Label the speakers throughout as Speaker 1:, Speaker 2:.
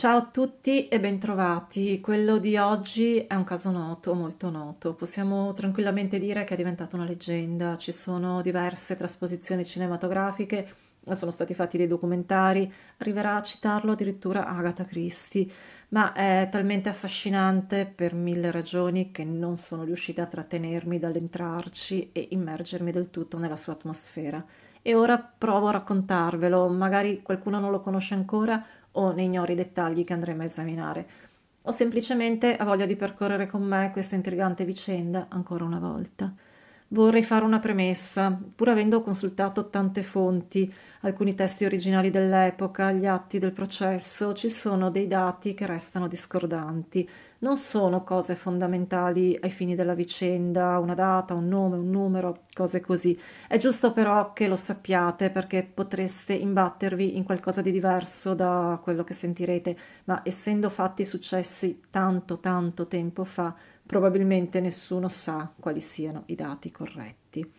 Speaker 1: Ciao a tutti e bentrovati. Quello di oggi è un caso noto, molto noto. Possiamo tranquillamente dire che è diventato una leggenda. Ci sono diverse trasposizioni cinematografiche, sono stati fatti dei documentari, arriverà a citarlo addirittura Agatha Christie, ma è talmente affascinante per mille ragioni che non sono riuscita a trattenermi dall'entrarci e immergermi del tutto nella sua atmosfera. E ora provo a raccontarvelo, magari qualcuno non lo conosce ancora o ne ignori i dettagli che andremo a esaminare, o semplicemente ha voglia di percorrere con me questa intrigante vicenda ancora una volta. Vorrei fare una premessa, pur avendo consultato tante fonti, alcuni testi originali dell'epoca, gli atti del processo, ci sono dei dati che restano discordanti. Non sono cose fondamentali ai fini della vicenda, una data, un nome, un numero, cose così. È giusto però che lo sappiate perché potreste imbattervi in qualcosa di diverso da quello che sentirete, ma essendo fatti successi tanto tanto tempo fa, probabilmente nessuno sa quali siano i dati corretti.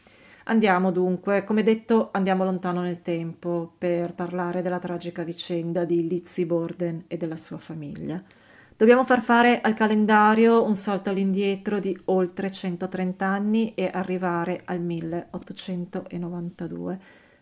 Speaker 1: Andiamo dunque, come detto, andiamo lontano nel tempo per parlare della tragica vicenda di Lizzie Borden e della sua famiglia. Dobbiamo far fare al calendario un salto all'indietro di oltre 130 anni e arrivare al 1892,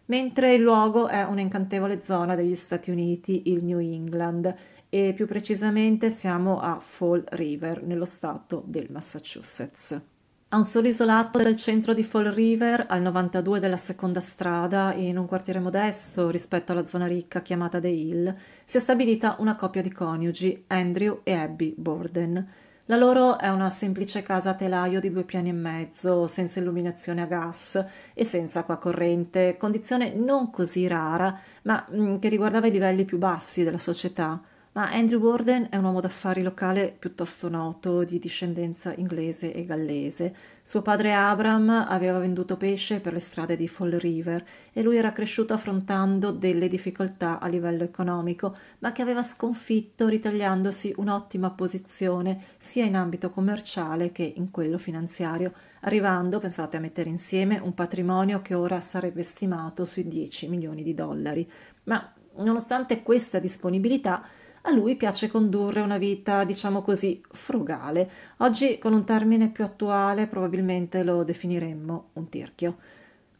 Speaker 1: mentre il luogo è un'incantevole zona degli Stati Uniti, il New England, e più precisamente siamo a Fall River, nello stato del Massachusetts. A un solo isolato dal centro di Fall River, al 92 della seconda strada, in un quartiere modesto rispetto alla zona ricca chiamata The Hill, si è stabilita una coppia di coniugi, Andrew e Abby Borden. La loro è una semplice casa a telaio di due piani e mezzo, senza illuminazione a gas e senza acqua corrente, condizione non così rara, ma mm, che riguardava i livelli più bassi della società ma Andrew Warden è un uomo d'affari locale piuttosto noto, di discendenza inglese e gallese. Suo padre Abram aveva venduto pesce per le strade di Fall River e lui era cresciuto affrontando delle difficoltà a livello economico, ma che aveva sconfitto ritagliandosi un'ottima posizione sia in ambito commerciale che in quello finanziario, arrivando, pensate, a mettere insieme un patrimonio che ora sarebbe stimato sui 10 milioni di dollari. Ma nonostante questa disponibilità, a lui piace condurre una vita, diciamo così, frugale. Oggi, con un termine più attuale, probabilmente lo definiremmo un tirchio.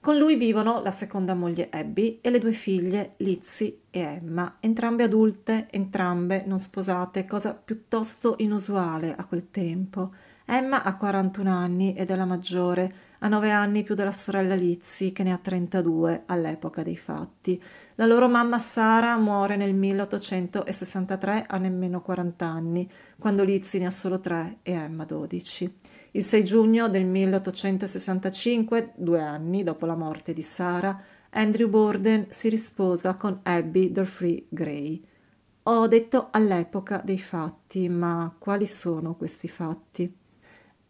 Speaker 1: Con lui vivono la seconda moglie Abby e le due figlie Lizzie e Emma, entrambe adulte, entrambe non sposate, cosa piuttosto inusuale a quel tempo. Emma ha 41 anni ed è la maggiore, ha 9 anni più della sorella Lizzie che ne ha 32 all'epoca dei fatti. La loro mamma Sara muore nel 1863 a nemmeno 40 anni, quando Lizzie ne ha solo 3 e Emma 12. Il 6 giugno del 1865, due anni dopo la morte di Sara, Andrew Borden si risposa con Abby Dorfree Gray. Ho detto all'epoca dei fatti, ma quali sono questi fatti?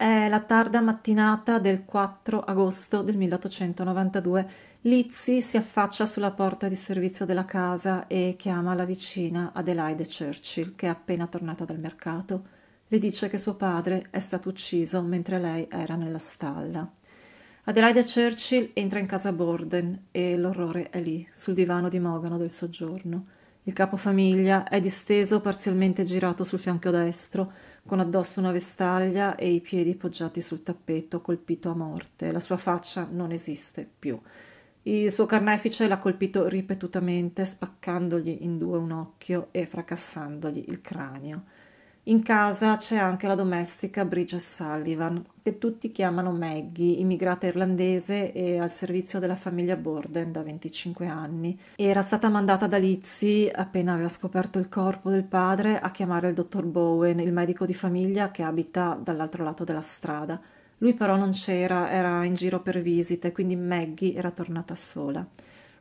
Speaker 1: È la tarda mattinata del 4 agosto del 1892. Lizzie si affaccia sulla porta di servizio della casa e chiama la vicina Adelaide Churchill, che è appena tornata dal mercato. Le dice che suo padre è stato ucciso mentre lei era nella stalla. Adelaide Churchill entra in casa Borden e l'orrore è lì, sul divano di mogano del soggiorno. Il capofamiglia è disteso parzialmente girato sul fianco destro, con addosso una vestaglia e i piedi poggiati sul tappeto, colpito a morte. La sua faccia non esiste più. Il suo carnefice l'ha colpito ripetutamente, spaccandogli in due un occhio e fracassandogli il cranio. In casa c'è anche la domestica Bridget Sullivan, che tutti chiamano Maggie, immigrata irlandese e al servizio della famiglia Borden da 25 anni. Era stata mandata da Lizzie, appena aveva scoperto il corpo del padre, a chiamare il dottor Bowen, il medico di famiglia che abita dall'altro lato della strada. Lui però non c'era, era in giro per visite, quindi Maggie era tornata sola.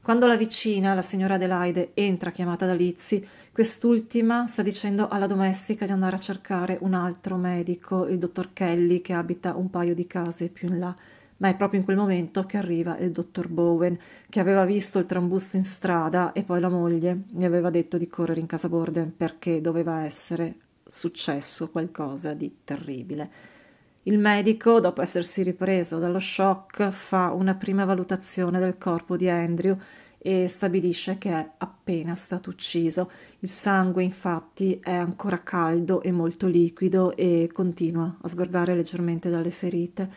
Speaker 1: Quando la vicina, la signora Adelaide, entra chiamata da Lizzie, quest'ultima sta dicendo alla domestica di andare a cercare un altro medico, il dottor Kelly, che abita un paio di case più in là. Ma è proprio in quel momento che arriva il dottor Bowen, che aveva visto il trambusto in strada e poi la moglie gli aveva detto di correre in casa Borden perché doveva essere successo qualcosa di terribile. Il medico, dopo essersi ripreso dallo shock, fa una prima valutazione del corpo di Andrew e stabilisce che è appena stato ucciso. Il sangue infatti è ancora caldo e molto liquido e continua a sgorgare leggermente dalle ferite.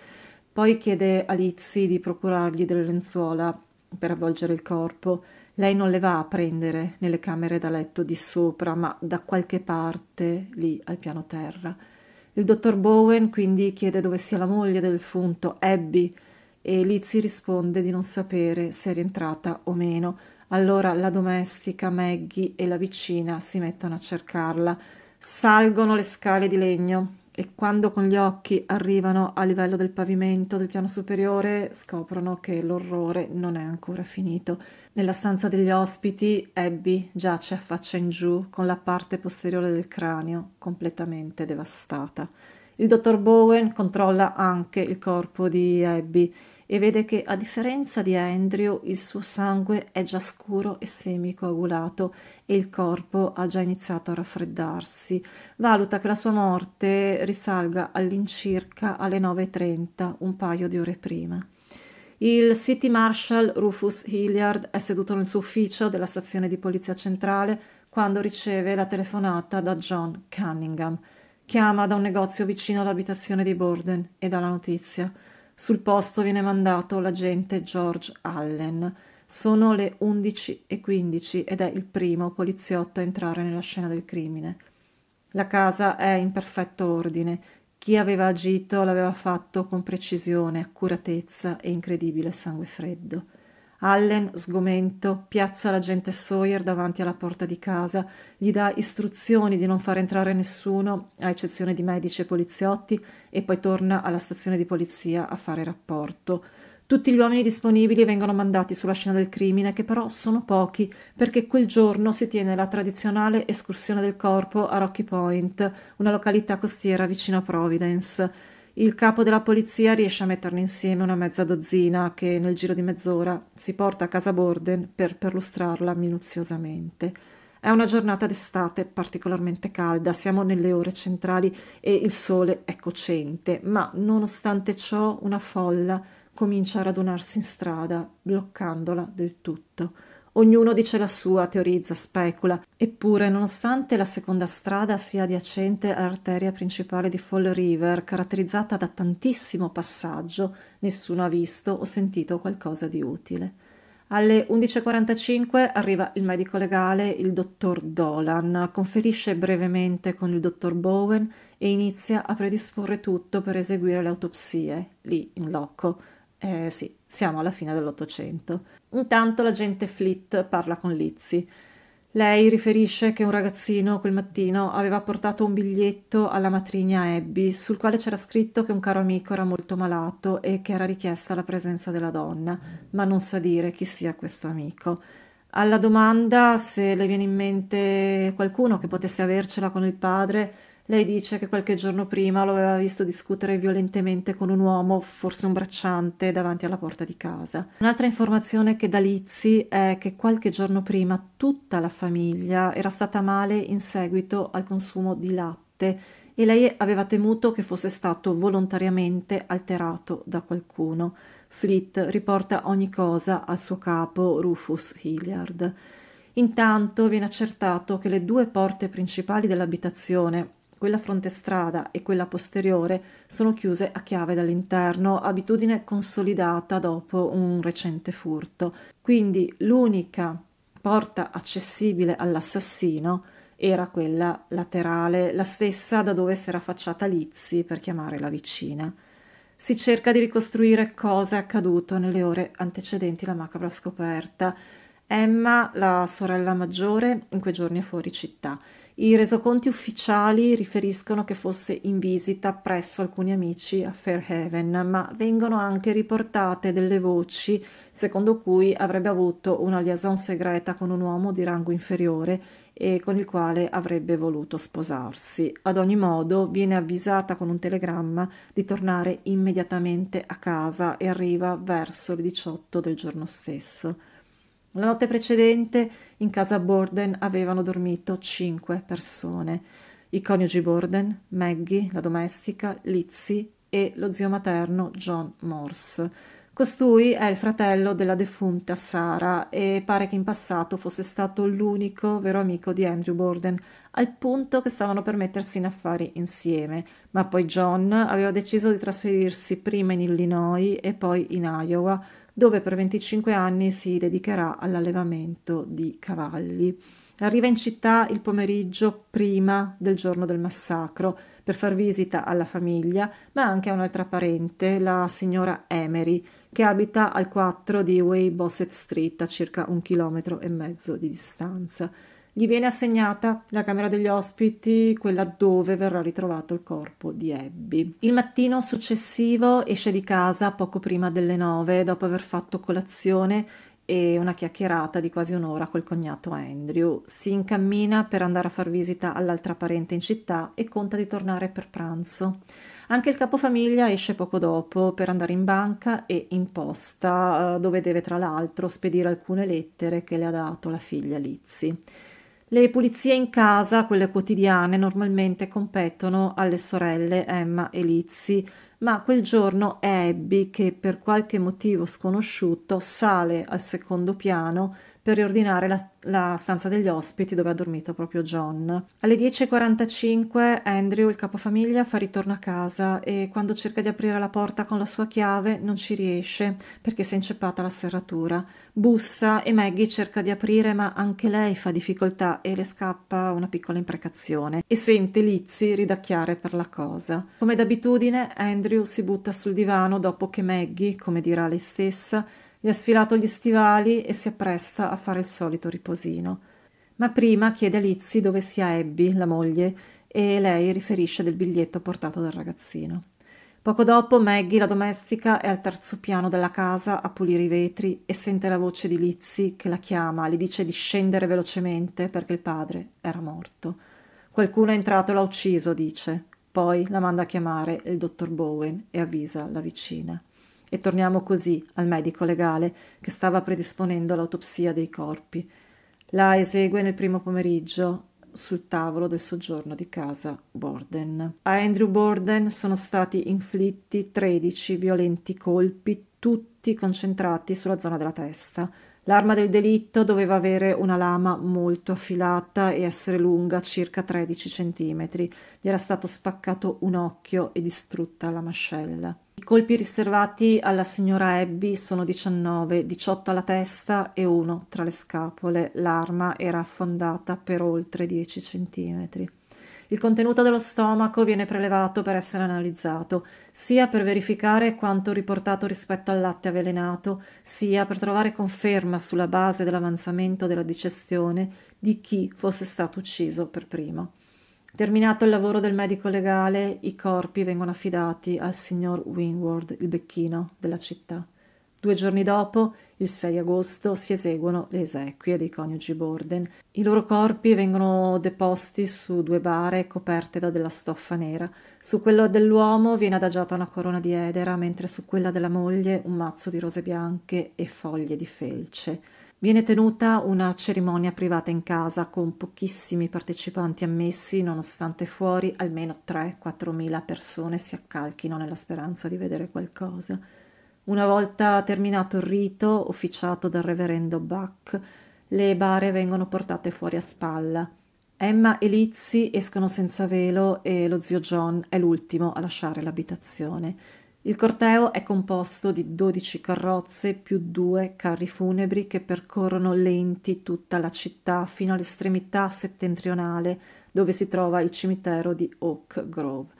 Speaker 1: Poi chiede a Lizzie di procurargli delle lenzuola per avvolgere il corpo. Lei non le va a prendere nelle camere da letto di sopra, ma da qualche parte lì al piano terra. Il dottor Bowen quindi chiede dove sia la moglie del defunto, Abby, e Lizzie risponde di non sapere se è rientrata o meno. Allora la domestica, Maggie e la vicina si mettono a cercarla. Salgono le scale di legno e quando con gli occhi arrivano a livello del pavimento del piano superiore scoprono che l'orrore non è ancora finito. Nella stanza degli ospiti Abby giace a faccia in giù con la parte posteriore del cranio completamente devastata. Il dottor Bowen controlla anche il corpo di Abby e vede che, a differenza di Andrew, il suo sangue è già scuro e semicoagulato e il corpo ha già iniziato a raffreddarsi. Valuta che la sua morte risalga all'incirca alle 9.30, un paio di ore prima. Il City Marshal Rufus Hilliard è seduto nel suo ufficio della stazione di polizia centrale quando riceve la telefonata da John Cunningham. Chiama da un negozio vicino all'abitazione di Borden e dà la notizia. Sul posto viene mandato l'agente George Allen. Sono le 11.15 ed è il primo poliziotto a entrare nella scena del crimine. La casa è in perfetto ordine. Chi aveva agito l'aveva fatto con precisione, accuratezza e incredibile sangue freddo. Allen, sgomento, piazza l'agente Sawyer davanti alla porta di casa, gli dà istruzioni di non far entrare nessuno, a eccezione di medici e poliziotti, e poi torna alla stazione di polizia a fare rapporto. Tutti gli uomini disponibili vengono mandati sulla scena del crimine, che però sono pochi, perché quel giorno si tiene la tradizionale escursione del corpo a Rocky Point, una località costiera vicino a Providence. Il capo della polizia riesce a metterne insieme una mezza dozzina che nel giro di mezz'ora si porta a casa Borden per perlustrarla minuziosamente. È una giornata d'estate particolarmente calda, siamo nelle ore centrali e il sole è cocente, ma nonostante ciò una folla comincia a radunarsi in strada, bloccandola del tutto. Ognuno dice la sua, teorizza, specula, eppure nonostante la seconda strada sia adiacente all'arteria principale di Fall River, caratterizzata da tantissimo passaggio, nessuno ha visto o sentito qualcosa di utile. Alle 11.45 arriva il medico legale, il dottor Dolan, conferisce brevemente con il dottor Bowen e inizia a predisporre tutto per eseguire le autopsie, lì in loco. Eh sì, siamo alla fine dell'Ottocento. Intanto l'agente Fleet parla con Lizzie. Lei riferisce che un ragazzino quel mattino aveva portato un biglietto alla matrigna Abby sul quale c'era scritto che un caro amico era molto malato e che era richiesta la presenza della donna, ma non sa dire chi sia questo amico. Alla domanda se le viene in mente qualcuno che potesse avercela con il padre, lei dice che qualche giorno prima lo aveva visto discutere violentemente con un uomo, forse un bracciante, davanti alla porta di casa. Un'altra informazione che dà Lizzie è che qualche giorno prima tutta la famiglia era stata male in seguito al consumo di latte e lei aveva temuto che fosse stato volontariamente alterato da qualcuno. Fleet riporta ogni cosa al suo capo Rufus Hilliard. Intanto viene accertato che le due porte principali dell'abitazione, quella frontestrada e quella posteriore sono chiuse a chiave dall'interno, abitudine consolidata dopo un recente furto. Quindi l'unica porta accessibile all'assassino era quella laterale, la stessa da dove si era affacciata Lizzie per chiamare la vicina. Si cerca di ricostruire cosa è accaduto nelle ore antecedenti la macabra scoperta. Emma, la sorella maggiore, in quei giorni è fuori città i resoconti ufficiali riferiscono che fosse in visita presso alcuni amici a Fairhaven, ma vengono anche riportate delle voci secondo cui avrebbe avuto una liaison segreta con un uomo di rango inferiore e con il quale avrebbe voluto sposarsi. Ad ogni modo viene avvisata con un telegramma di tornare immediatamente a casa e arriva verso le 18 del giorno stesso. La notte precedente in casa Borden avevano dormito cinque persone. I coniugi Borden, Maggie, la domestica, Lizzie e lo zio materno John Morse. Costui è il fratello della defunta Sara e pare che in passato fosse stato l'unico vero amico di Andrew Borden, al punto che stavano per mettersi in affari insieme, ma poi John aveva deciso di trasferirsi prima in Illinois e poi in Iowa, dove per 25 anni si dedicherà all'allevamento di cavalli. Arriva in città il pomeriggio prima del giorno del massacro per far visita alla famiglia, ma anche a un'altra parente, la signora Emery, che abita al 4 di Way Bossett Street, a circa un chilometro e mezzo di distanza. Gli viene assegnata la camera degli ospiti, quella dove verrà ritrovato il corpo di Abby. Il mattino successivo esce di casa poco prima delle nove, dopo aver fatto colazione e una chiacchierata di quasi un'ora col cognato Andrew. Si incammina per andare a far visita all'altra parente in città e conta di tornare per pranzo. Anche il capofamiglia esce poco dopo per andare in banca e in posta, eh, dove deve tra l'altro spedire alcune lettere che le ha dato la figlia Lizzie. Le pulizie in casa, quelle quotidiane, normalmente competono alle sorelle Emma e Lizzie, ma quel giorno è Abby che per qualche motivo sconosciuto sale al secondo piano per riordinare la, la, stanza degli ospiti dove ha dormito proprio John. Alle 10.45 Andrew, il capofamiglia, fa ritorno a casa e quando cerca di aprire la porta con la sua chiave non ci riesce perché si è inceppata la serratura. Bussa e Maggie cerca di aprire ma anche lei fa difficoltà e le scappa una piccola imprecazione e sente Lizzie ridacchiare per la cosa. Come d'abitudine Andrew si butta sul divano dopo che Maggie, come dirà lei stessa, gli ha sfilato gli stivali e si appresta a fare il solito riposino. Ma prima chiede a Lizzie dove sia Abby, la moglie, e lei riferisce del biglietto portato dal ragazzino. Poco dopo Maggie, la domestica, è al terzo piano della casa a pulire i vetri e sente la voce di Lizzie che la chiama, le dice di scendere velocemente perché il padre era morto. Qualcuno è entrato e l'ha ucciso, dice. Poi la manda a chiamare il dottor Bowen e avvisa la vicina. E torniamo così al medico legale che stava predisponendo l'autopsia dei corpi. La esegue nel primo pomeriggio sul tavolo del soggiorno di casa Borden. A Andrew Borden sono stati inflitti 13 violenti colpi, tutti concentrati sulla zona della testa. L'arma del delitto doveva avere una lama molto affilata e essere lunga circa 13 cm. Gli era stato spaccato un occhio e distrutta la mascella. I colpi riservati alla signora Abby sono 19, 18 alla testa e uno tra le scapole. L'arma era affondata per oltre 10 centimetri. Il contenuto dello stomaco viene prelevato per essere analizzato, sia per verificare quanto riportato rispetto al latte avvelenato, sia per trovare conferma sulla base dell'avanzamento della digestione di chi fosse stato ucciso per primo. Terminato il lavoro del medico legale, i corpi vengono affidati al signor Winward, il becchino della città. Due giorni dopo, il 6 agosto, si eseguono le esequie dei coniugi Borden. I loro corpi vengono deposti su due bare coperte da della stoffa nera. Su quello dell'uomo viene adagiata una corona di edera, mentre su quella della moglie un mazzo di rose bianche e foglie di felce. Viene tenuta una cerimonia privata in casa con pochissimi partecipanti ammessi, nonostante fuori almeno 3-4 mila persone si accalchino nella speranza di vedere qualcosa. Una volta terminato il rito, officiato dal reverendo Buck, le bare vengono portate fuori a spalla. Emma e Lizzie escono senza velo e lo zio John è l'ultimo a lasciare l'abitazione. Il corteo è composto di 12 carrozze più due carri funebri che percorrono lenti tutta la città fino all'estremità settentrionale dove si trova il cimitero di Oak Grove.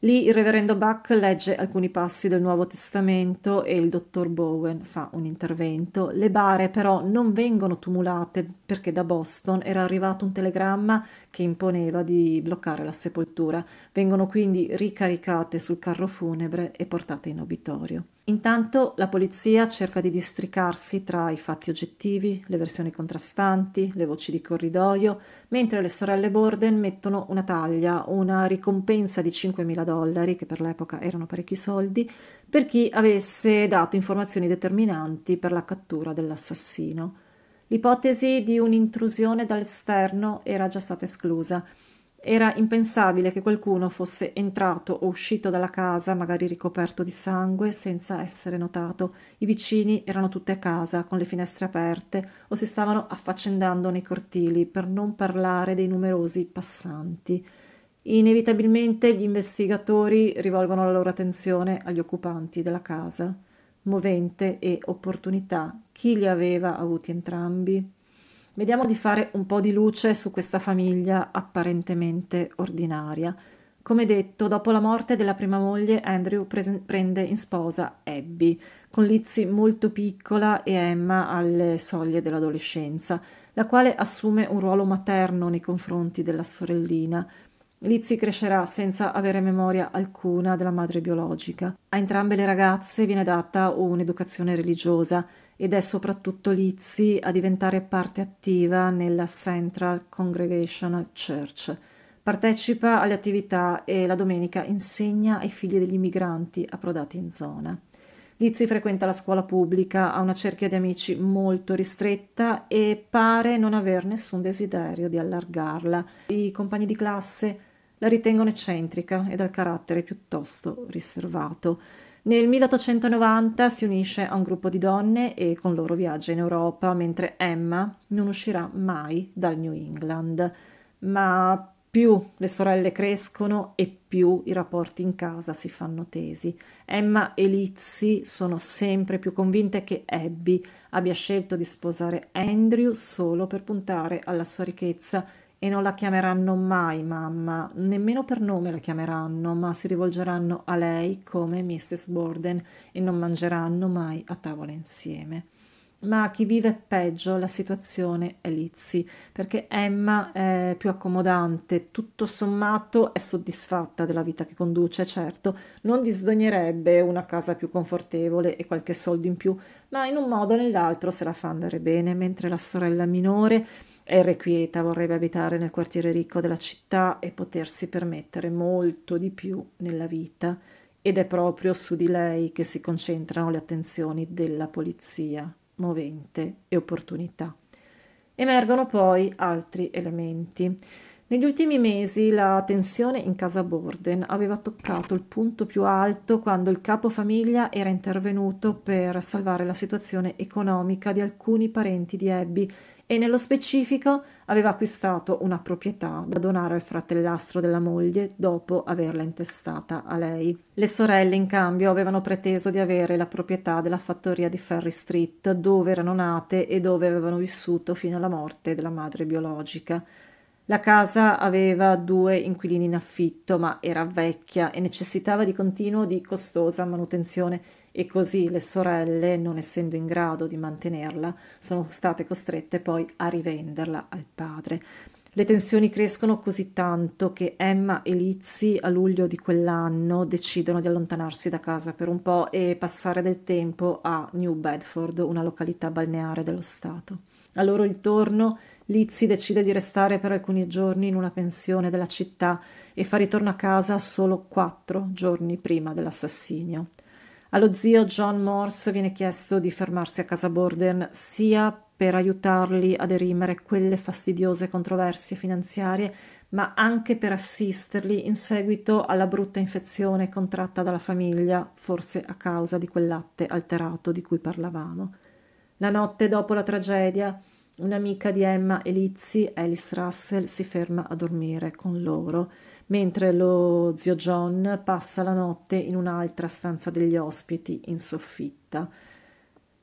Speaker 1: Lì il reverendo Buck legge alcuni passi del Nuovo Testamento e il dottor Bowen fa un intervento. Le bare però non vengono tumulate perché da Boston era arrivato un telegramma che imponeva di bloccare la sepoltura. Vengono quindi ricaricate sul carro funebre e portate in obitorio. Intanto la polizia cerca di districarsi tra i fatti oggettivi, le versioni contrastanti, le voci di corridoio, mentre le sorelle Borden mettono una taglia, una ricompensa di 5.000 dollari, che per l'epoca erano parecchi soldi, per chi avesse dato informazioni determinanti per la cattura dell'assassino. L'ipotesi di un'intrusione dall'esterno era già stata esclusa Era impensabile che qualcuno fosse entrato o uscito dalla casa, magari ricoperto di sangue, senza essere notato. I vicini erano tutti a casa, con le finestre aperte, o si stavano affaccendando nei cortili, per non parlare dei numerosi passanti. Inevitabilmente gli investigatori rivolgono la loro attenzione agli occupanti della casa. Movente e opportunità. Chi li aveva avuti entrambi? Vediamo di fare un po' di luce su questa famiglia apparentemente ordinaria. Come detto, dopo la morte della prima moglie, Andrew prese- prende in sposa Abby, con Lizzie molto piccola e Emma alle soglie dell'adolescenza, la quale assume un ruolo materno nei confronti della sorellina. Lizzie crescerà senza avere memoria alcuna della madre biologica. A entrambe le ragazze viene data un'educazione religiosa ed è soprattutto Lizzie a diventare parte attiva nella Central Congregational Church. Partecipa alle attività e la domenica insegna ai figli degli immigranti approdati in zona. Lizzie frequenta la scuola pubblica, ha una cerchia di amici molto ristretta e pare non aver nessun desiderio di allargarla. I compagni di classe la ritengono eccentrica e dal carattere piuttosto riservato. Nel 1890 si unisce a un gruppo di donne e con loro viaggia in Europa, mentre Emma non uscirà mai dal New England. Ma più le sorelle crescono e più i rapporti in casa si fanno tesi. Emma e Lizzie sono sempre più convinte che Abby abbia scelto di sposare Andrew solo per puntare alla sua ricchezza e non la chiameranno mai mamma, nemmeno per nome la chiameranno, ma si rivolgeranno a lei come Mrs. Borden e non mangeranno mai a tavola insieme. Ma chi vive peggio la situazione è Lizzie, perché Emma è più accomodante, tutto sommato è soddisfatta della vita che conduce, certo, non disdognerebbe una casa più confortevole e qualche soldo in più, ma in un modo o nell'altro se la fa andare bene, mentre la sorella minore è irrequieta, vorrebbe abitare nel quartiere ricco della città e potersi permettere molto di più nella vita, ed è proprio su di lei che si concentrano le attenzioni della polizia, movente e opportunità. Emergono poi altri elementi. Negli ultimi mesi la tensione in casa Borden aveva toccato il punto più alto quando il capofamiglia era intervenuto per salvare la situazione economica di alcuni parenti di Abby e nello specifico aveva acquistato una proprietà da donare al fratellastro della moglie dopo averla intestata a lei. Le sorelle in cambio avevano preteso di avere la proprietà della fattoria di Ferry Street dove erano nate e dove avevano vissuto fino alla morte della madre biologica. La casa aveva due inquilini in affitto, ma era vecchia e necessitava di continuo di costosa manutenzione e così le sorelle, non essendo in grado di mantenerla, sono state costrette poi a rivenderla al padre. Le tensioni crescono così tanto che Emma e Lizzie a luglio di quell'anno decidono di allontanarsi da casa per un po' e passare del tempo a New Bedford, una località balneare dello Stato. A loro ritorno, Lizzie decide di restare per alcuni giorni in una pensione della città e fa ritorno a casa solo quattro giorni prima dell'assassinio. Allo zio John Morse viene chiesto di fermarsi a casa Borden sia per aiutarli a derimere quelle fastidiose controversie finanziarie, ma anche per assisterli in seguito alla brutta infezione contratta dalla famiglia, forse a causa di quel latte alterato di cui parlavamo. La notte dopo la tragedia, un'amica di Emma e Lizzie, Alice Russell, si ferma a dormire con loro mentre lo zio John passa la notte in un'altra stanza degli ospiti in soffitta.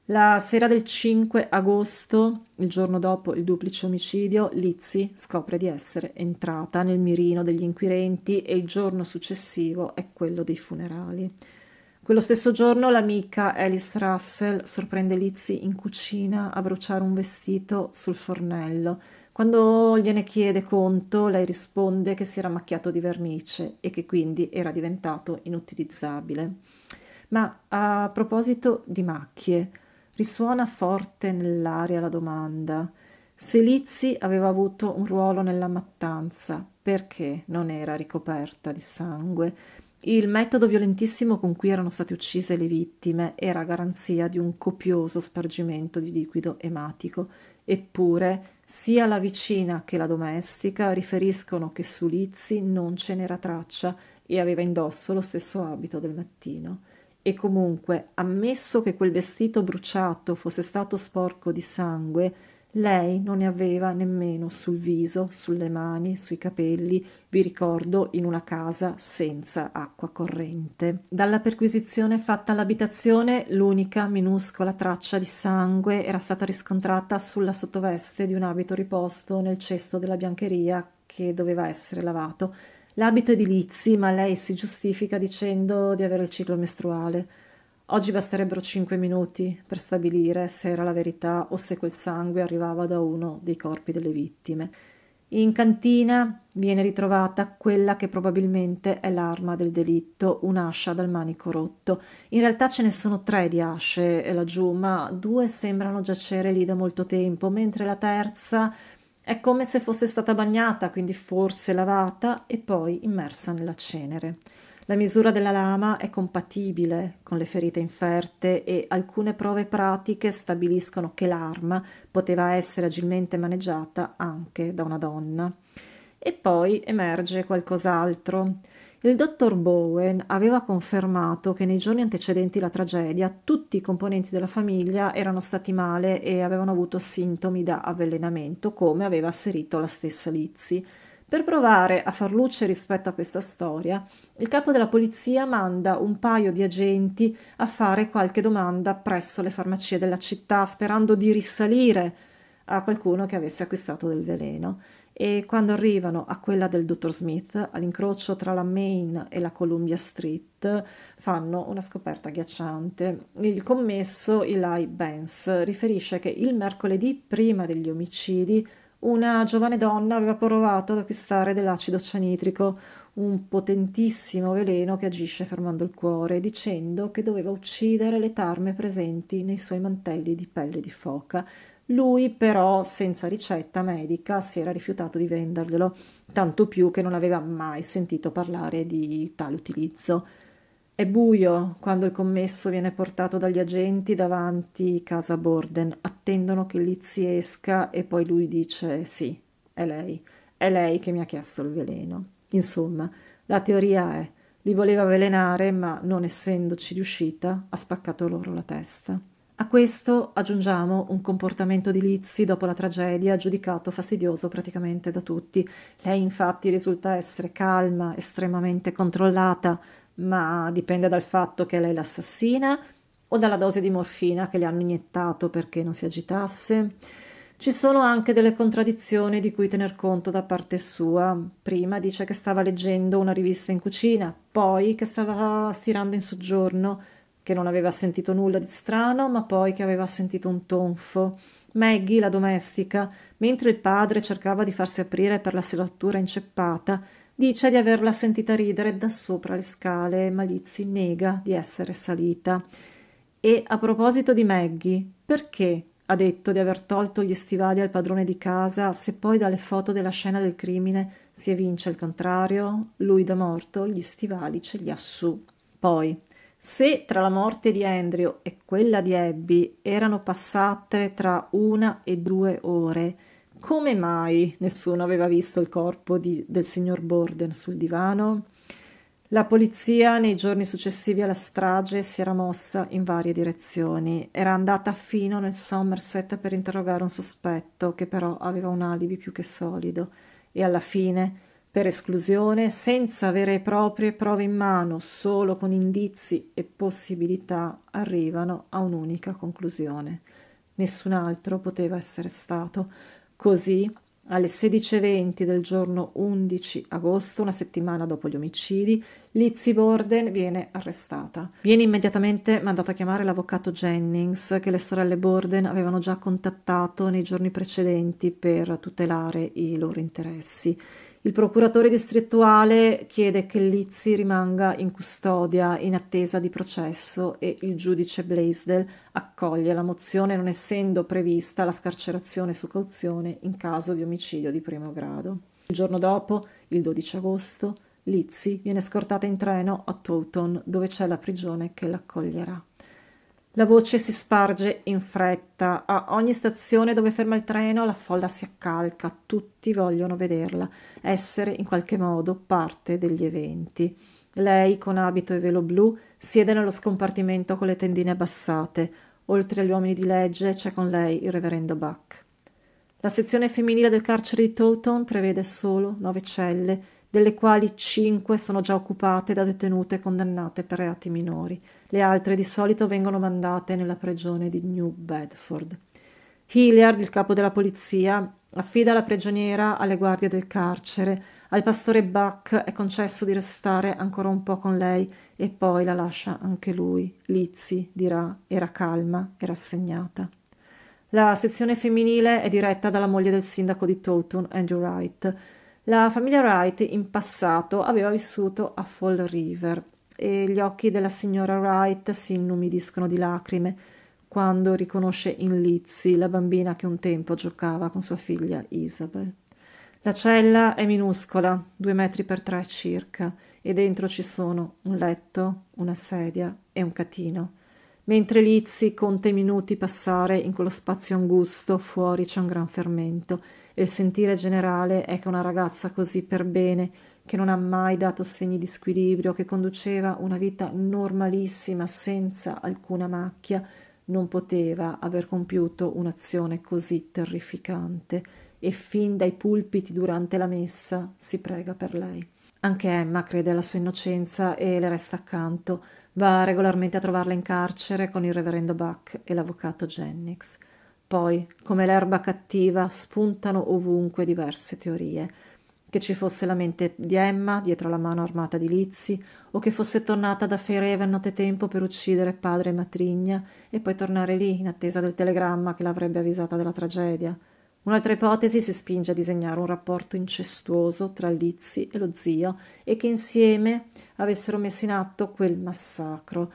Speaker 1: La sera del 5 agosto, il giorno dopo il duplice omicidio, Lizzie scopre di essere entrata nel mirino degli inquirenti e il giorno successivo è quello dei funerali. Quello stesso giorno l'amica Alice Russell sorprende Lizzie in cucina a bruciare un vestito sul fornello quando gliene chiede conto, lei risponde che si era macchiato di vernice e che quindi era diventato inutilizzabile. Ma a proposito di macchie, risuona forte nell'aria la domanda. Se Lizzie aveva avuto un ruolo nella mattanza, perché non era ricoperta di sangue? Il metodo violentissimo con cui erano state uccise le vittime era garanzia di un copioso spargimento di liquido ematico Eppure, sia la vicina che la domestica riferiscono che su Lizzy non ce n'era traccia e aveva indosso lo stesso abito del mattino. E comunque, ammesso che quel vestito bruciato fosse stato sporco di sangue, lei non ne aveva nemmeno sul viso, sulle mani, sui capelli, vi ricordo, in una casa senza acqua corrente. Dalla perquisizione fatta all'abitazione, l'unica minuscola traccia di sangue era stata riscontrata sulla sottoveste di un abito riposto nel cesto della biancheria che doveva essere lavato. L'abito è di Lizzi, ma lei si giustifica dicendo di avere il ciclo mestruale. Oggi basterebbero cinque minuti per stabilire se era la verità o se quel sangue arrivava da uno dei corpi delle vittime. In cantina viene ritrovata quella che probabilmente è l'arma del delitto, un'ascia dal manico rotto. In realtà ce ne sono tre di asce laggiù, ma due sembrano giacere lì da molto tempo, mentre la terza è come se fosse stata bagnata, quindi forse lavata e poi immersa nella cenere. La misura della lama è compatibile con le ferite inferte e alcune prove pratiche stabiliscono che l'arma poteva essere agilmente maneggiata anche da una donna. E poi emerge qualcos'altro. Il dottor Bowen aveva confermato che nei giorni antecedenti la tragedia tutti i componenti della famiglia erano stati male e avevano avuto sintomi da avvelenamento, come aveva asserito la stessa Lizzie. Per provare a far luce rispetto a questa storia, il capo della polizia manda un paio di agenti a fare qualche domanda presso le farmacie della città, sperando di risalire a qualcuno che avesse acquistato del veleno e quando arrivano a quella del dottor Smith, all'incrocio tra la Main e la Columbia Street, fanno una scoperta agghiacciante. Il commesso Eli Benz riferisce che il mercoledì prima degli omicidi una giovane donna aveva provato ad acquistare dell'acido cianitrico, un potentissimo veleno che agisce fermando il cuore, dicendo che doveva uccidere le tarme presenti nei suoi mantelli di pelle di foca, lui però, senza ricetta medica, si era rifiutato di venderglielo, tanto più che non aveva mai sentito parlare di tale utilizzo. È buio quando il commesso viene portato dagli agenti davanti casa Borden. Attendono che Lizzie esca e poi lui dice sì, è lei, è lei che mi ha chiesto il veleno. Insomma, la teoria è li voleva avvelenare, ma non essendoci riuscita, ha spaccato loro la testa. A questo aggiungiamo un comportamento di Lizzie dopo la tragedia giudicato fastidioso praticamente da tutti. Lei infatti risulta essere calma, estremamente controllata, ma dipende dal fatto che è lei l'assassina o dalla dose di morfina che le hanno iniettato perché non si agitasse. Ci sono anche delle contraddizioni di cui tener conto da parte sua. Prima dice che stava leggendo una rivista in cucina, poi che stava stirando in soggiorno che non aveva sentito nulla di strano, ma poi che aveva sentito un tonfo. Maggie, la domestica, mentre il padre cercava di farsi aprire per la selatura inceppata, dice di averla sentita ridere da sopra le scale, ma Lizzie nega di essere salita. E a proposito di Maggie, perché ha detto di aver tolto gli stivali al padrone di casa se poi dalle foto della scena del crimine si evince il contrario? Lui da morto gli stivali ce li ha su. Poi, se tra la morte di Andrew e quella di Abby erano passate tra una e due ore, come mai nessuno aveva visto il corpo di, del signor Borden sul divano? La polizia nei giorni successivi alla strage si era mossa in varie direzioni. Era andata fino nel Somerset per interrogare un sospetto che però aveva un alibi più che solido e alla fine per esclusione, senza vere e proprie prove in mano, solo con indizi e possibilità, arrivano a un'unica conclusione. Nessun altro poteva essere stato. Così, alle 16.20 del giorno 11 agosto, una settimana dopo gli omicidi, Lizzie Borden viene arrestata. Viene immediatamente mandato a chiamare l'avvocato Jennings, che le sorelle Borden avevano già contattato nei giorni precedenti per tutelare i loro interessi. Il procuratore distrettuale chiede che Lizzi rimanga in custodia in attesa di processo e il giudice Blaisdell accoglie la mozione non essendo prevista la scarcerazione su cauzione in caso di omicidio di primo grado. Il giorno dopo, il 12 agosto, Lizzi viene scortata in treno a Taunton dove c'è la prigione che l'accoglierà. La voce si sparge in fretta. A ogni stazione dove ferma il treno la folla si accalca, tutti vogliono vederla, essere in qualche modo parte degli eventi. Lei, con abito e velo blu, siede nello scompartimento con le tendine abbassate. Oltre agli uomini di legge c'è con lei il reverendo Buck. La sezione femminile del carcere di Taunton prevede solo nove celle, delle quali cinque sono già occupate da detenute condannate per reati minori. Le altre di solito vengono mandate nella prigione di New Bedford. Hilliard, il capo della polizia, affida la prigioniera alle guardie del carcere. Al pastore Buck è concesso di restare ancora un po' con lei e poi la lascia anche lui. Lizzie, dirà, era calma e rassegnata. La sezione femminile è diretta dalla moglie del sindaco di Taunton, Andrew Wright. La famiglia Wright in passato aveva vissuto a Fall River e gli occhi della signora Wright si inumidiscono di lacrime quando riconosce in Lizzie la bambina che un tempo giocava con sua figlia Isabel. La cella è minuscola, due metri per tre circa, e dentro ci sono un letto, una sedia e un catino. Mentre Lizzie conta i minuti passare in quello spazio angusto, fuori c'è un gran fermento e il sentire generale è che una ragazza così per bene, che non ha mai dato segni di squilibrio, che conduceva una vita normalissima senza alcuna macchia, non poteva aver compiuto un'azione così terrificante e fin dai pulpiti durante la messa si prega per lei. Anche Emma crede alla sua innocenza e le resta accanto. Va regolarmente a trovarla in carcere con il reverendo Buck e l'avvocato Jennings. Poi, come l'erba cattiva, spuntano ovunque diverse teorie. Che ci fosse la mente di Emma dietro la mano armata di Lizzie, o che fosse tornata da Fairhaven nottetempo per uccidere padre e matrigna e poi tornare lì in attesa del telegramma che l'avrebbe avvisata della tragedia. Un'altra ipotesi si spinge a disegnare un rapporto incestuoso tra Lizzie e lo zio e che insieme avessero messo in atto quel massacro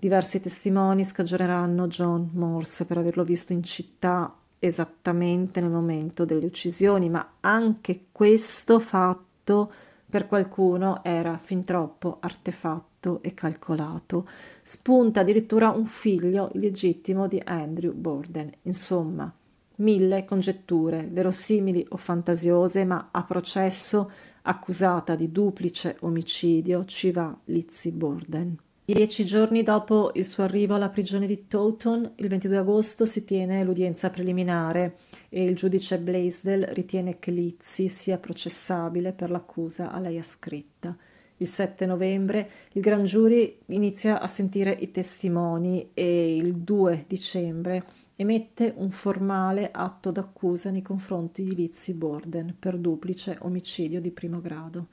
Speaker 1: Diversi testimoni scagioneranno John Morse per averlo visto in città esattamente nel momento delle uccisioni, ma anche questo fatto per qualcuno era fin troppo artefatto e calcolato. Spunta addirittura un figlio illegittimo di Andrew Borden. Insomma, mille congetture, verosimili o fantasiose, ma a processo accusata di duplice omicidio ci va Lizzie Borden. Dieci giorni dopo il suo arrivo alla prigione di Taunton, il 22 agosto, si tiene l'udienza preliminare e il giudice Blaisdell ritiene che Lizzie sia processabile per l'accusa a lei ascritta. Il 7 novembre il Gran Giuri inizia a sentire i testimoni e il 2 dicembre emette un formale atto d'accusa nei confronti di Lizzie Borden per duplice omicidio di primo grado.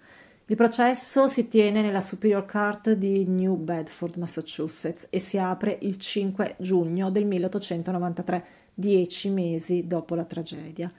Speaker 1: Il processo si tiene nella Superior Court di New Bedford, Massachusetts, e si apre il 5 giugno del 1893, dieci mesi dopo la tragedia.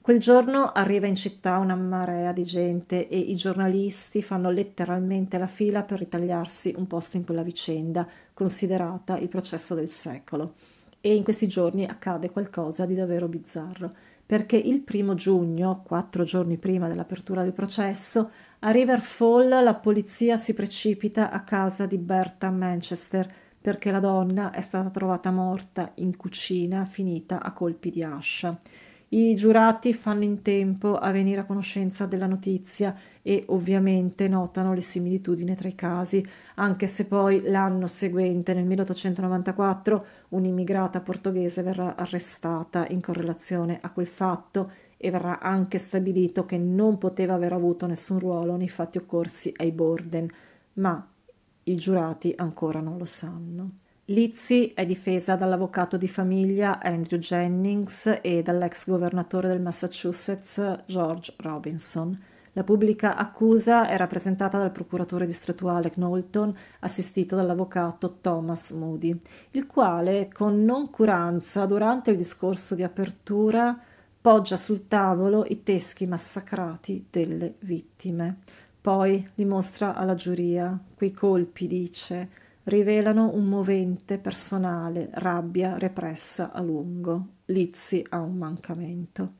Speaker 1: Quel giorno arriva in città una marea di gente e i giornalisti fanno letteralmente la fila per ritagliarsi un posto in quella vicenda, considerata il processo del secolo. E in questi giorni accade qualcosa di davvero bizzarro perché il primo giugno, quattro giorni prima dell'apertura del processo, a River Fall la polizia si precipita a casa di Berta Manchester perché la donna è stata trovata morta in cucina finita a colpi di ascia. I giurati fanno in tempo a venire a conoscenza della notizia e ovviamente notano le similitudini tra i casi, anche se poi l'anno seguente, nel 1894, un'immigrata portoghese verrà arrestata in correlazione a quel fatto e verrà anche stabilito che non poteva aver avuto nessun ruolo nei fatti occorsi ai Borden, ma i giurati ancora non lo sanno. Lizzie è difesa dall'avvocato di famiglia Andrew Jennings e dall'ex governatore del Massachusetts George Robinson. La pubblica accusa è rappresentata dal procuratore distrettuale Knowlton, assistito dall'avvocato Thomas Moody, il quale, con noncuranza, durante il discorso di apertura, poggia sul tavolo i teschi massacrati delle vittime. Poi li mostra alla giuria. Quei colpi, dice, rivelano un movente personale, rabbia repressa a lungo. Lizzie ha un mancamento.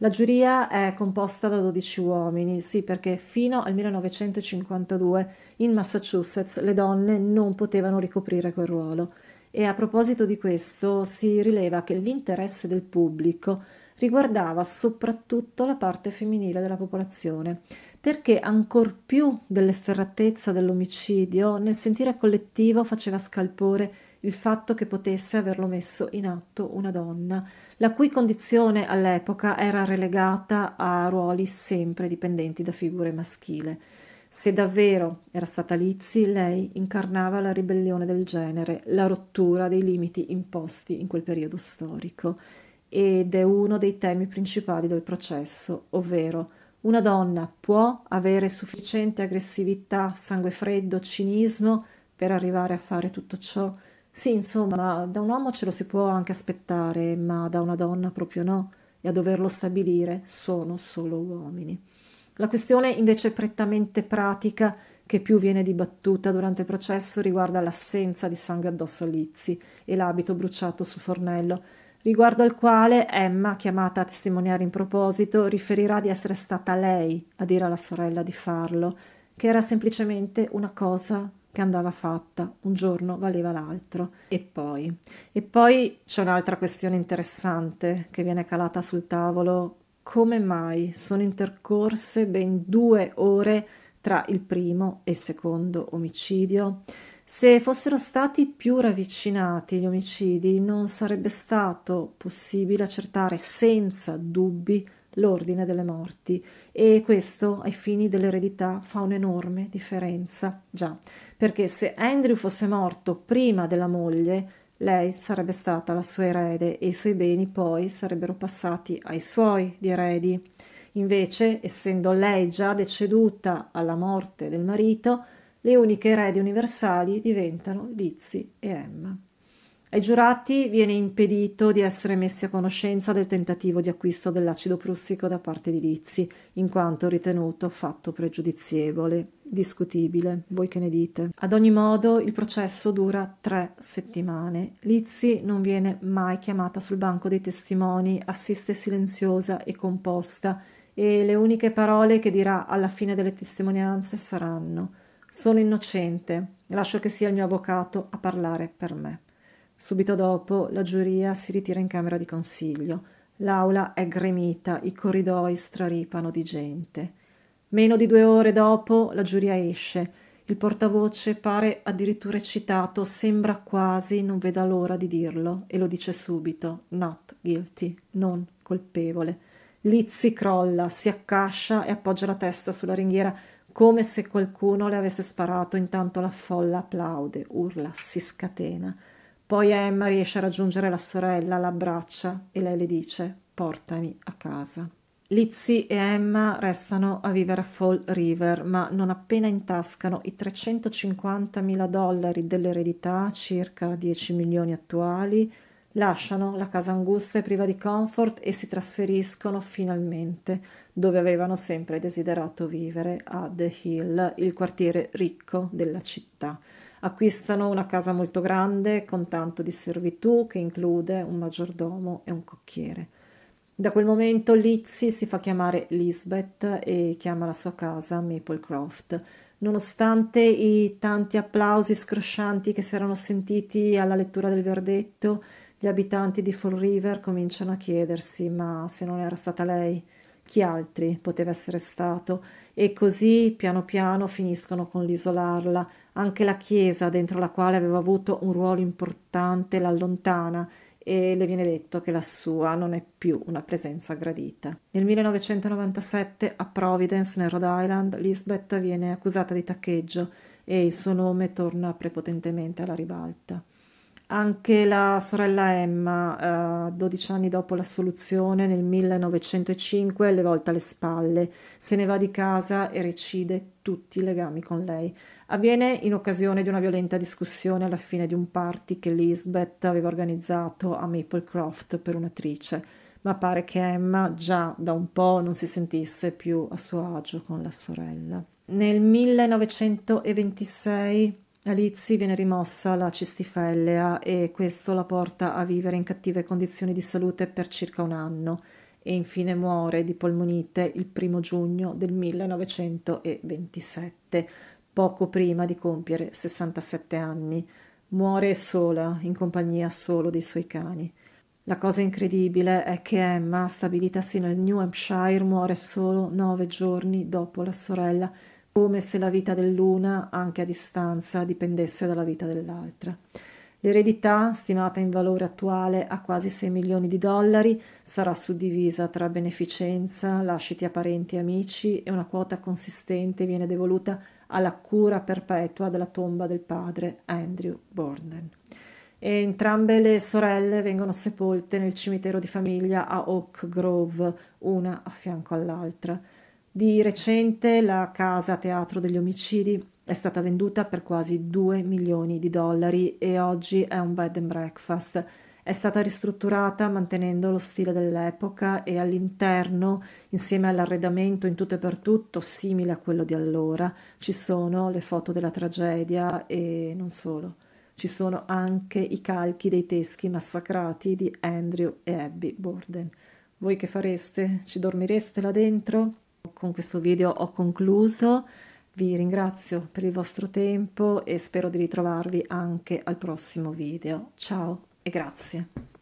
Speaker 1: La giuria è composta da 12 uomini, sì perché fino al 1952 in Massachusetts le donne non potevano ricoprire quel ruolo E a proposito di questo si rileva che l'interesse del pubblico riguardava soprattutto la parte femminile della popolazione, perché ancor più dell'efferatezza dell'omicidio, nel sentire collettivo faceva scalpore il fatto che potesse averlo messo in atto una donna, la cui condizione all'epoca era relegata a ruoli sempre dipendenti da figure maschile. Se davvero era stata Lizzie, lei incarnava la ribellione del genere, la rottura dei limiti imposti in quel periodo storico, ed è uno dei temi principali del processo, ovvero una donna può avere sufficiente aggressività, sangue freddo, cinismo per arrivare a fare tutto ciò? Sì, insomma, da un uomo ce lo si può anche aspettare, ma da una donna proprio no, e a doverlo stabilire sono solo uomini. La questione invece prettamente pratica che più viene dibattuta durante il processo riguarda l'assenza di sangue addosso a Lizzi e l'abito bruciato sul fornello, riguardo al quale Emma, chiamata a testimoniare in proposito, riferirà di essere stata lei a dire alla sorella di farlo, che era semplicemente una cosa che andava fatta, un giorno valeva l'altro. E poi, e poi c'è un'altra questione interessante che viene calata sul tavolo. Come mai sono intercorse ben due ore tra il primo e il secondo omicidio? Se fossero stati più ravvicinati gli omicidi, non sarebbe stato possibile accertare senza dubbi l'ordine delle morti e questo ai fini dell'eredità fa un'enorme differenza. Già, perché se Andrew fosse morto prima della moglie, lei sarebbe stata la sua erede e i suoi beni poi sarebbero passati ai suoi di eredi. Invece, essendo lei già deceduta alla morte del marito, le uniche eredi universali diventano Lizzie e Emma. Ai giurati viene impedito di essere messi a conoscenza del tentativo di acquisto dell'acido prussico da parte di Lizzi, in quanto ritenuto fatto pregiudizievole, discutibile. Voi che ne dite? Ad ogni modo, il processo dura tre settimane. Lizzi non viene mai chiamata sul banco dei testimoni, assiste silenziosa e composta, e le uniche parole che dirà alla fine delle testimonianze saranno: Sono innocente, lascio che sia il mio avvocato a parlare per me. Subito dopo la giuria si ritira in camera di consiglio. L'aula è gremita, i corridoi straripano di gente. Meno di due ore dopo la giuria esce. Il portavoce pare addirittura eccitato, sembra quasi non veda l'ora di dirlo e lo dice subito: not guilty, non colpevole. Lizzi crolla, si accascia e appoggia la testa sulla ringhiera come se qualcuno le avesse sparato, intanto la folla applaude, urla, si scatena. Poi Emma riesce a raggiungere la sorella, l'abbraccia e lei le dice portami a casa. Lizzie e Emma restano a vivere a Fall River, ma non appena intascano i 350 mila dollari dell'eredità, circa 10 milioni attuali, lasciano la casa angusta e priva di comfort e si trasferiscono finalmente dove avevano sempre desiderato vivere, a The Hill, il quartiere ricco della città. Acquistano una casa molto grande con tanto di servitù che include un maggiordomo e un cocchiere. Da quel momento Lizzie si fa chiamare Lisbeth e chiama la sua casa Maplecroft. Nonostante i tanti applausi scroscianti che si erano sentiti alla lettura del verdetto, gli abitanti di Fall River cominciano a chiedersi ma se non era stata lei, chi altri poteva essere stato? E così piano piano finiscono con l'isolarla, anche la chiesa, dentro la quale aveva avuto un ruolo importante, l'allontana e le viene detto che la sua non è più una presenza gradita. Nel 1997 a Providence, nel Rhode Island, Lisbeth viene accusata di taccheggio e il suo nome torna prepotentemente alla ribalta. Anche la sorella Emma, eh, 12 anni dopo l'assoluzione, nel 1905, le volta le spalle, se ne va di casa e recide tutti i legami con lei. Avviene in occasione di una violenta discussione alla fine di un party che Lisbeth aveva organizzato a Maplecroft per un'attrice, ma pare che Emma già da un po' non si sentisse più a suo agio con la sorella. Nel 1926 a Lizzie viene rimossa la cistifellea e questo la porta a vivere in cattive condizioni di salute per circa un anno e infine muore di polmonite il primo giugno del 1927, poco prima di compiere 67 anni. muore sola, in compagnia solo dei suoi cani. La cosa incredibile è che Emma, stabilitasi nel New Hampshire, muore solo nove giorni dopo la sorella, come se la vita dell'una, anche a distanza, dipendesse dalla vita dell'altra. L'eredità, stimata in valore attuale a quasi 6 milioni di dollari, sarà suddivisa tra beneficenza, lasciti a parenti e amici e una quota consistente viene devoluta alla cura perpetua della tomba del padre Andrew Borden e entrambe le sorelle vengono sepolte nel cimitero di famiglia a Oak Grove, una a fianco all'altra. Di recente la casa teatro degli omicidi è stata venduta per quasi 2 milioni di dollari e oggi è un bed and breakfast. È stata ristrutturata mantenendo lo stile dell'epoca e all'interno, insieme all'arredamento in tutto e per tutto simile a quello di allora, ci sono le foto della tragedia e non solo. Ci sono anche i calchi dei teschi massacrati di Andrew e Abby Borden. Voi che fareste? Ci dormireste là dentro? Con questo video ho concluso. Vi ringrazio per il vostro tempo e spero di ritrovarvi anche al prossimo video. Ciao e grazie.